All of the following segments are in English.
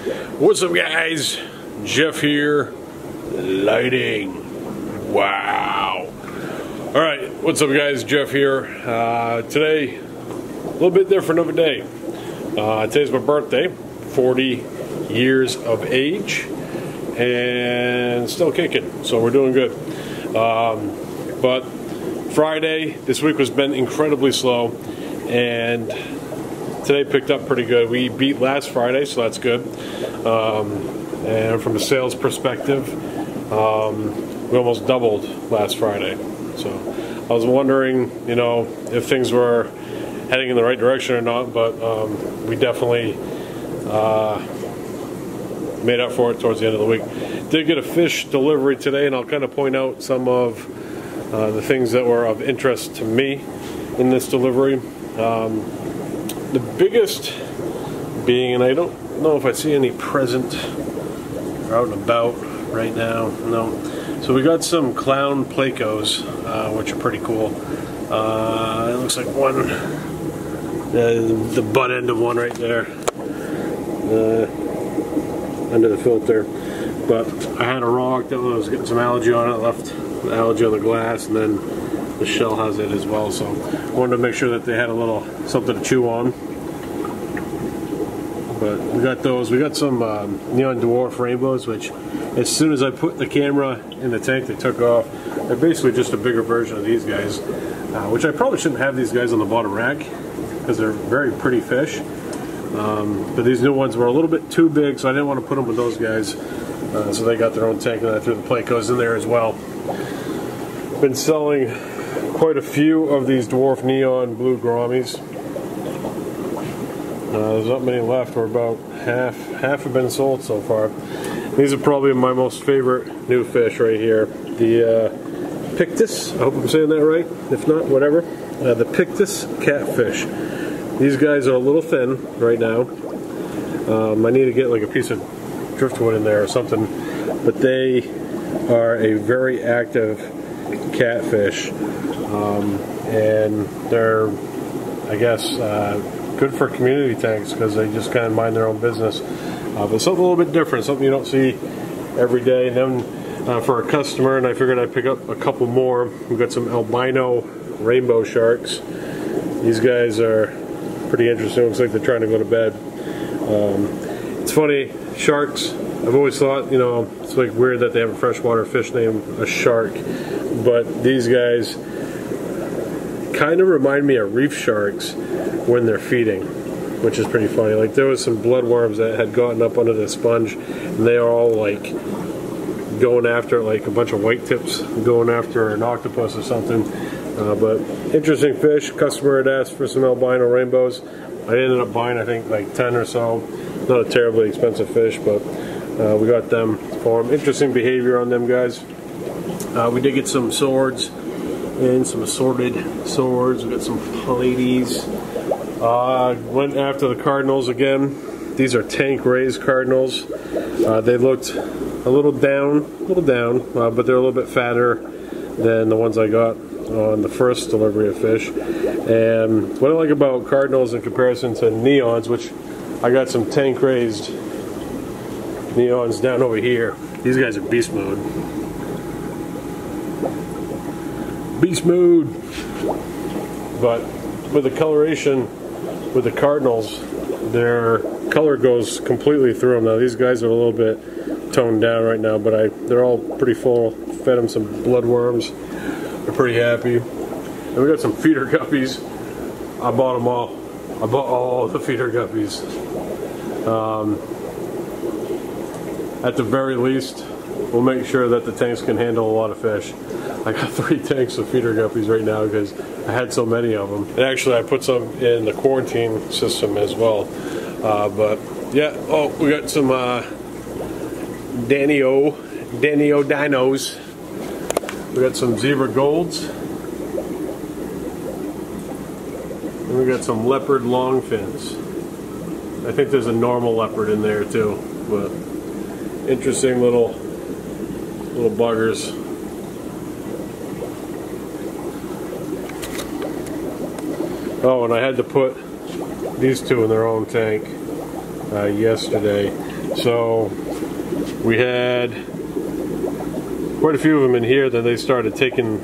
What's up, guys? Jeff here. Lighting. Wow. All right, what's up, guys? Jeff here. Uh, today, a little bit different of a day. Uh, today's my birthday, 40 years of age, and still kicking, so we're doing good. Um, but Friday, this week has been incredibly slow, and today picked up pretty good. We beat last Friday, so that's good. Um, and from a sales perspective, um, we almost doubled last Friday. So I was wondering, you know, if things were heading in the right direction or not, but um, we definitely uh, made up for it towards the end of the week. Did get a fish delivery today, and I'll kind of point out some of uh, the things that were of interest to me in this delivery. Um, the biggest being, and I don't know if I see any present out and about right now. No. So we got some clown Plecos, uh, which are pretty cool. Uh, it looks like one, uh, the butt end of one right there, uh, under the filter. But I had a rock that was getting some algae on it, left the algae on the glass, and then the shell has it as well. So I wanted to make sure that they had a little something to chew on. But we got those. We got some um, neon dwarf rainbows, which as soon as I put the camera in the tank, they took off. They're basically just a bigger version of these guys, uh, which I probably shouldn't have these guys on the bottom rack because they're very pretty fish. Um, but these new ones were a little bit too big, so I didn't want to put them with those guys. Uh, so they got their own tank, and I threw the Plecos in there as well. Been selling quite a few of these dwarf neon blue gouramis. Uh, there's not many left. We're about half half have been sold so far. These are probably my most favorite new fish right here. The uh, Pictus. I hope I'm saying that right. If not, whatever. Uh, the Pictus catfish. These guys are a little thin right now. Um, I need to get like a piece of driftwood in there or something. But they are a very active catfish, um, and they're, I guess, uh, good for community tanks because they just kind of mind their own business. Uh, but something a little bit different, something you don't see every day. And then uh, for a customer, and I figured I'd pick up a couple more. We've got some albino rainbow sharks. These guys are pretty interesting. Looks like they're trying to go to bed. Um, it's funny, sharks. I've always thought, you know, it's like weird that they have a freshwater fish named a shark, but these guys kind of remind me of reef sharks when they're feeding, which is pretty funny. Like there was some bloodworms that had gotten up under the sponge, and they are all like going after like a bunch of white tips going after an octopus or something. Uh, but interesting fish. Customer had asked for some albino rainbows. I ended up buying I think like 10 or so. Not a terribly expensive fish, but uh, we got them for them. Interesting behavior on them guys. Uh, we did get some swords and some assorted swords. We got some Pleiades. Uh, went after the Cardinals again. These are tank raised Cardinals. Uh, they looked a little down, a little down, uh, but they're a little bit fatter than the ones I got on the first delivery of fish. And what I like about Cardinals in comparison to Neons, which I got some tank raised Neons down over here. These guys are beast mode. Beast mode! But with the coloration with the Cardinals, their color goes completely through them. Now these guys are a little bit toned down right now, but I they're all pretty full. Fed them some bloodworms. They're pretty happy. And we got some feeder guppies. I bought them all. I bought all the feeder guppies. Um, at the very least, we'll make sure that the tanks can handle a lot of fish. I got three tanks of feeder guppies right now because I had so many of them. And actually, I put some in the quarantine system as well. Uh, but yeah, oh, we got some uh, Danio, Danny O dinos. We got some zebra golds. And we got some leopard longfins. I think there's a normal leopard in there too. But interesting little little buggers. Oh, and I had to put these two in their own tank uh, yesterday. So we had quite a few of them in here. Then they started taking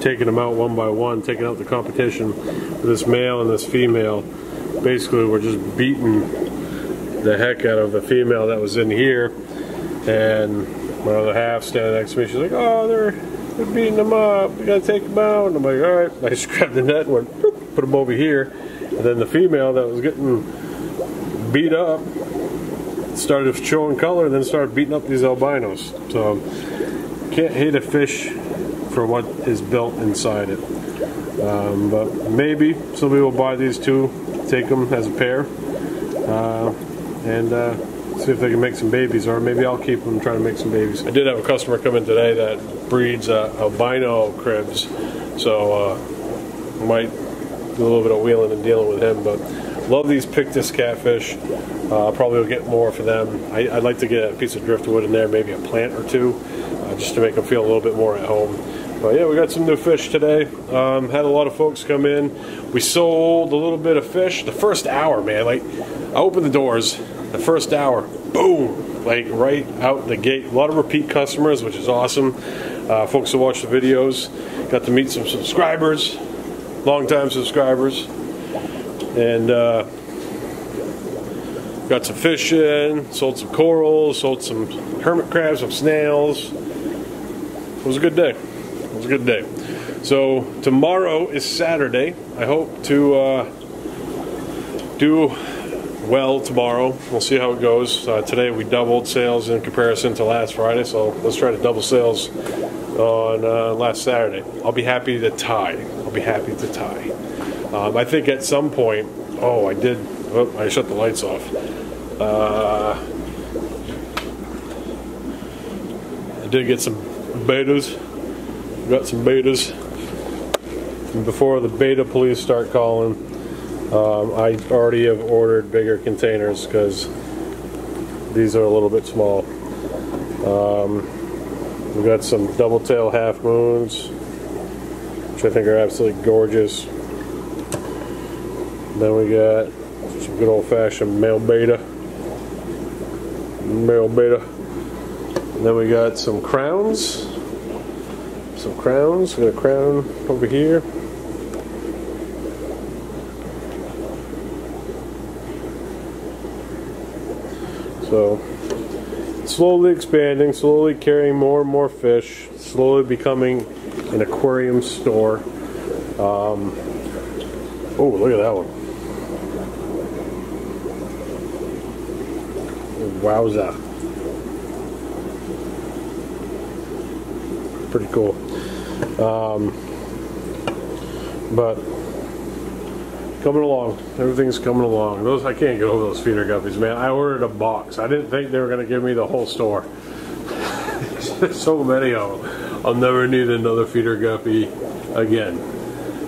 taking them out one by one, taking out the competition. This male and this female. Basically, we're just beating the heck out of the female that was in here. And my other half standing next to me, she's like, "Oh, they're they're beating them up. We gotta take them out." And I'm like, "All right." I just grabbed the net and went, put them over here. And then the female that was getting beat up started showing color and then started beating up these albinos. So can't hate a fish for what is built inside it. Um, but maybe somebody will buy these two, take them as a pair, uh, and uh, see if they can make some babies, or maybe I'll keep them and try to make some babies. I did have a customer come in today that breeds uh, albino kribs, so uh, might do a little bit of wheeling and dealing with him. But love these Pictus catfish. Uh, probably will get more for them. I, would like to get a piece of driftwood in there, maybe a plant or two, uh, just to make them feel a little bit more at home. But yeah, we got some new fish today. Um, had a lot of folks come in. We sold a little bit of fish. The first hour, man, like I opened the doors. The first hour, boom, like right out the gate. A lot of repeat customers, which is awesome. Uh, folks who watch the videos got to meet some subscribers, long-time subscribers, and uh, got some fish in. Sold some corals. Sold some hermit crabs, some snails. It was a good day. A good day. So tomorrow is Saturday. I hope to uh, do well tomorrow. We'll see how it goes. Uh, today we doubled sales in comparison to last Friday, so let's try to double sales on uh, last Saturday. I'll be happy to tie. I'll be happy to tie. Um, I think at some point, oh, I did. Oh, I shut the lights off. Uh, I did get some bettas got some bettas. And before the betta police start calling, um, I already have ordered bigger containers because these are a little bit small. Um, we got some double tail half moons, which I think are absolutely gorgeous. Then we got some good old fashioned male betta. Male betta. And then we got some crowns some crowns. Got a crown over here. So slowly expanding, slowly carrying more and more fish, slowly becoming an aquarium store. Um, oh, look at that one. Wowza. Pretty cool. Um, but coming along, everything's coming along. Those I can't get over those feeder guppies, man. I ordered a box. I didn't think they were to give me the whole store. so many of them. I'll never need another feeder guppy again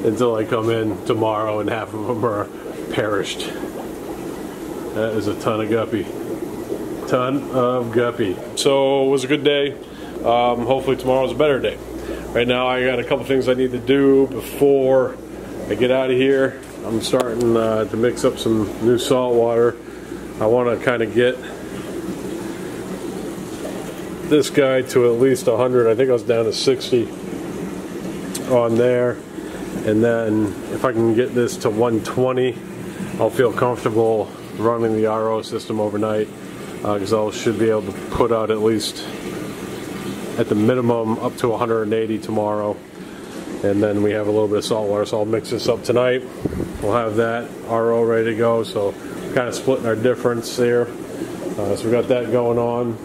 until I come in tomorrow and half of them are perished. That is a ton of guppy. Ton of guppy. So it was a good day. Um, hopefully tomorrow's a better day. Right now I got a couple things I need to do before I get out of here. I'm starting uh, to mix up some new salt water. I want to kind of get this guy to at least 100. I think I was down to 60 on there. And then if I can get this to 120, I'll feel comfortable running the RO system overnight because uh, I should be able to put out at least at the minimum up to 180 tomorrow. And then we have a little bit of salt water, so I'll mix this up tonight. We'll have that RO ready to go, so kind of splitting our difference there. Uh, so we got that going on.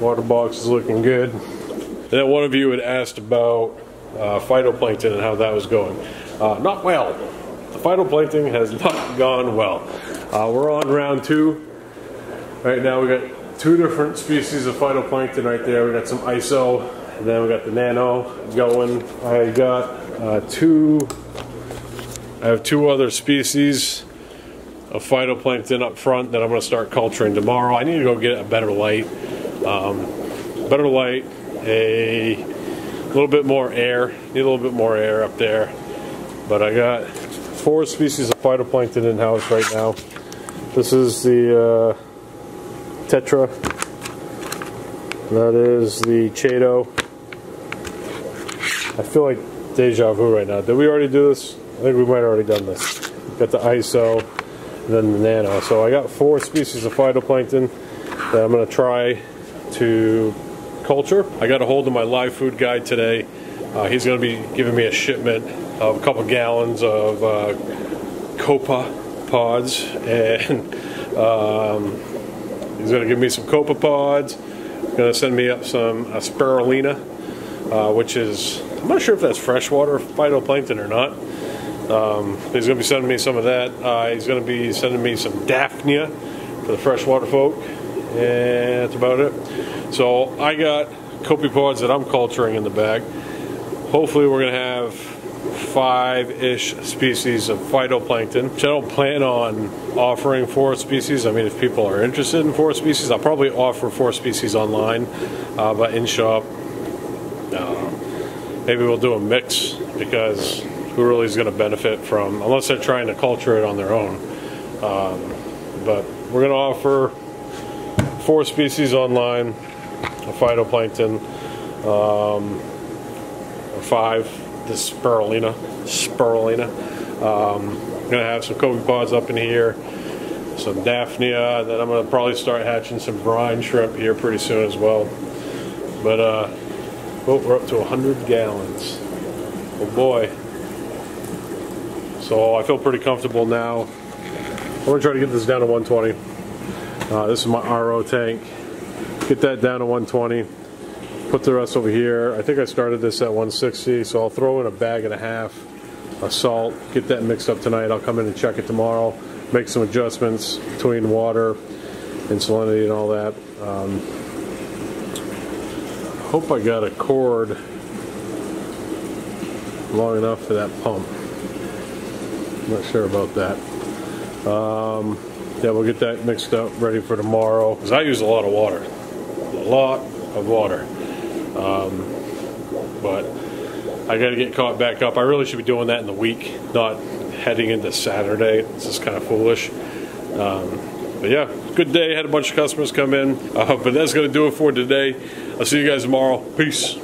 Water box is looking good. And then one of you had asked about uh, phytoplankton and how that was going. Uh, not well. The phytoplankton has not gone well. Uh, we're on round two. Right now we got two different species of phytoplankton right there. We got some ISO, and then we got the nano going. I got uh, two, I have two other species of phytoplankton up front that I'm going to start culturing tomorrow. I need to go get a better light, um, better light, a little bit more air, need a little bit more air up there. But I got four species of phytoplankton in house right now. This is the uh, Tetra. That is the Chaeto. I feel like deja vu right now. Did we already do this? I think we might have already done this. Got the ISO, then the Nano. So I got four species of phytoplankton that I'm going to try to culture. I got a hold of my live food guy today. Uh, he's going to be giving me a shipment of a couple gallons of uh, copepods, and um, he's going to give me some copepods. Going to send me up some spirulina, uh, which is I'm not sure if that's freshwater phytoplankton or not. Um, he's going to be sending me some of that. Uh, he's going to be sending me some Daphnia for the freshwater folk, and that's about it. So I got copepods that I'm culturing in the bag. Hopefully, we're going to have five-ish species of phytoplankton, which I don't plan on offering four species. I mean, if people are interested in four species, I'll probably offer four species online, uh, but in shop, uh, maybe we'll do a mix because who really is going to benefit from, unless they're trying to culture it on their own. Um, but we're going to offer four species online of phytoplankton, um, or five, this spirulina, spirulina. Um, I'm to have some copepods up in here, some Daphnia, then I'm to probably start hatching some brine shrimp here pretty soon as well. But, uh, oh, we're up to 100 gallons. Oh boy. So I feel pretty comfortable now. I'm to try to get this down to 120. Uh, this is my RO tank. Get that down to 120. Put the rest over here. I think I started this at 160, so I'll throw in a bag and a half of salt. Get that mixed up tonight. I'll come in and check it tomorrow. Make some adjustments between water and salinity and all that. Um, hope I got a cord long enough for that pump. Not sure about that. Um, yeah, we'll get that mixed up, ready for tomorrow. Because I use a lot of water. A lot of water. Um, but I got to get caught back up. I really should be doing that in the week, not heading into Saturday. This is kind of foolish. Um, but yeah, good day. Had a bunch of customers come in. Uh, but that's going to do it for today. I'll see you guys tomorrow. Peace.